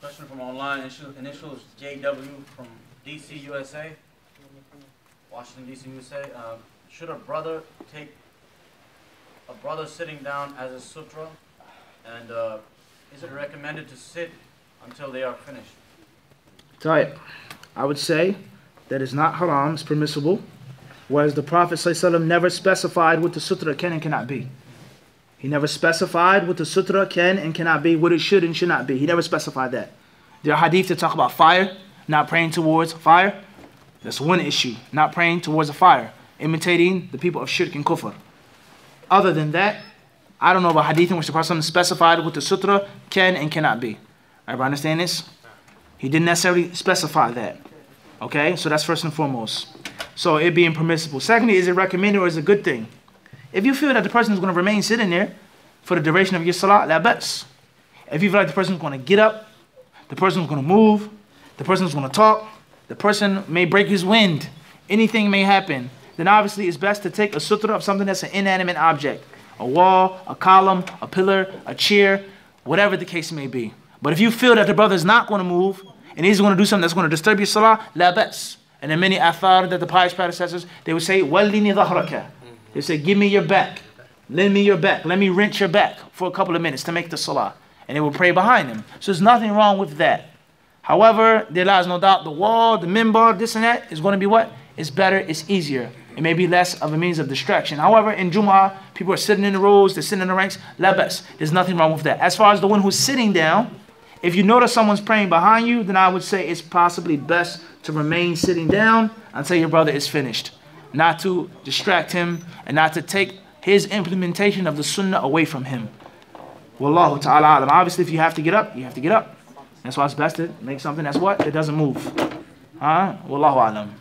Question from online, initial, initials JW from DC, USA. Washington DC, USA. Um, should a brother take a brother sitting down as a sutra? And uh, is it recommended to sit until they are finished? Right. I would say that is not haram, it's permissible. Whereas the Prophet never specified what the sutra can and cannot be. He never specified what the sutra can and cannot be, what it should and should not be. He never specified that. There are hadith that talk about fire, not praying towards fire. That's one issue, not praying towards a fire, imitating the people of shirk and kufr. Other than that, I don't know about hadith in which the Prophet specified what the sutra can and cannot be. Everybody understand this? He didn't necessarily specify that. Okay, so that's first and foremost. So it being permissible. Secondly, is it recommended or is it a good thing? If you feel that the person is going to remain sitting there for the duration of your salah, la bas. If you feel like the person is going to get up, the person is going to move, the person is going to talk, the person may break his wind, anything may happen, then obviously it's best to take a sutra of something that's an inanimate object a wall, a column, a pillar, a chair, whatever the case may be. But if you feel that the brother is not going to move and he's going to do something that's going to disturb your salah, la bas. And in many athar that the pious predecessors, they would say, وَلِّنِ ظَهْرَكَ they say, give me your back. Lend me your back. Let me wrench your back for a couple of minutes to make the salah. And they will pray behind him. So there's nothing wrong with that. However, there lies no doubt the wall, the minbar, this and that is going to be what? It's better, it's easier. It may be less of a means of distraction. However, in Jum'ah, people are sitting in the rows, they're sitting in the ranks. Labas. There's nothing wrong with that. As far as the one who's sitting down, if you notice someone's praying behind you, then I would say it's possibly best to remain sitting down until your brother is finished. Not to distract him and not to take his implementation of the sunnah away from him. Wallahu ta'ala alam. Obviously, if you have to get up, you have to get up. That's why it's best to make something that's what? It doesn't move. Huh? Wallahu alam.